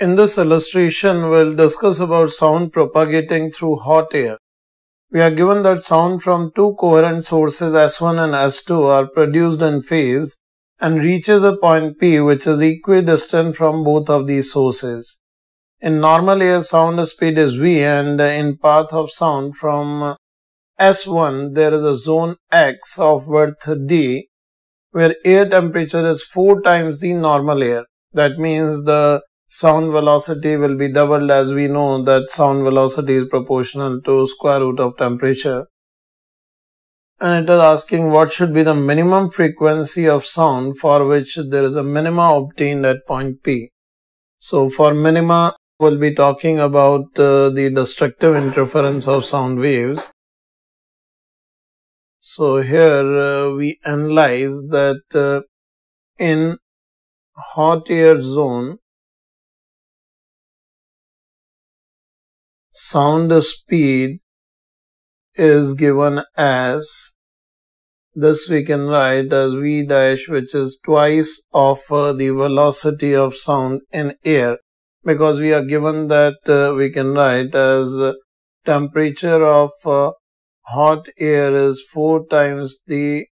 In this illustration, we'll discuss about sound propagating through hot air. We are given that sound from two coherent sources S1 and S2 are produced in phase and reaches a point P which is equidistant from both of these sources. In normal air, sound speed is V and in path of sound from S1 there is a zone X of width D where air temperature is 4 times the normal air. That means the sound velocity will be doubled as we know that sound velocity is proportional to square root of temperature. And it is asking what should be the minimum frequency of sound for which there is a minima obtained at point P. So for minima, we'll be talking about uh, the destructive interference of sound waves. So here uh, we analyze that uh, in hot air zone sound speed is given as this we can write as v dash which is twice of uh, the velocity of sound in air. Because we are given that uh, we can write as uh, temperature of uh, hot air is four times the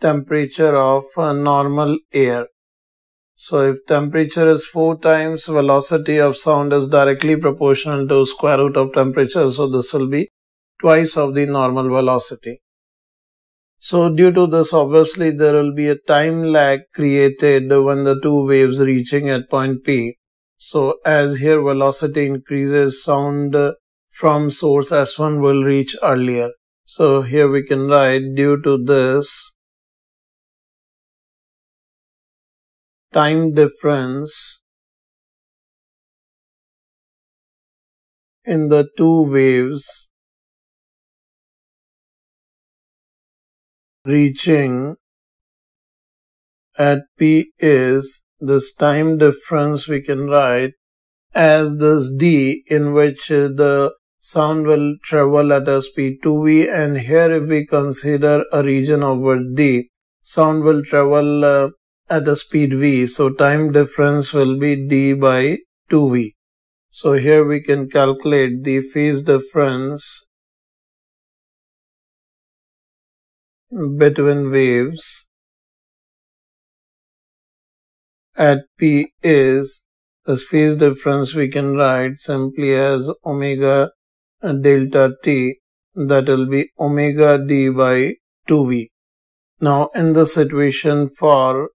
temperature of uh, normal air so if temperature is 4 times velocity of sound is directly proportional to square root of temperature. So this will be twice of the normal velocity. So due to this obviously there will be a time lag created when the two waves reaching at point P. So as here velocity increases sound from source S1 will reach earlier. So here we can write due to this time difference in the two waves reaching at P is this time difference we can write as this D in which the sound will travel at a speed 2v and here if we consider a region over D, sound will travel uh, at a speed v. So time difference will be d by 2v. So here we can calculate the phase difference between waves at p is this phase difference we can write simply as omega delta t that will be omega d by 2v. Now in the situation for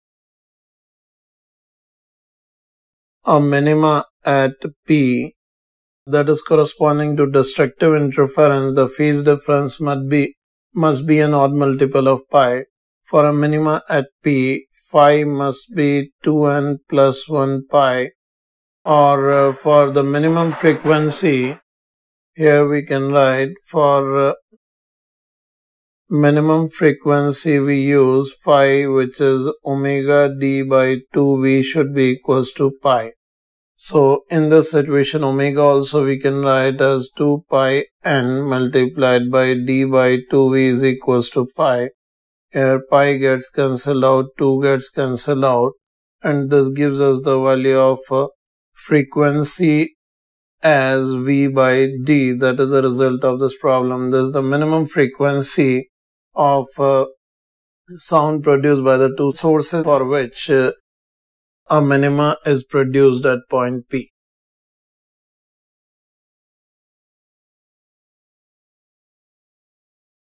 a minima at P that is corresponding to destructive interference, the phase difference must be must be an odd multiple of pi. For a minima at P, phi must be 2n plus 1 pi. Or uh, for the minimum frequency, here we can write for uh, minimum frequency we use phi which is omega d by 2v should be equals to pi. So in this situation omega also we can write as 2 pi n multiplied by d by 2v is equals to pi. Here pi gets cancelled out, 2 gets cancelled out and this gives us the value of uh, frequency as v by d that is the result of this problem. This is the minimum frequency of uh, sound produced by the two sources for which uh, a minima is produced at point P.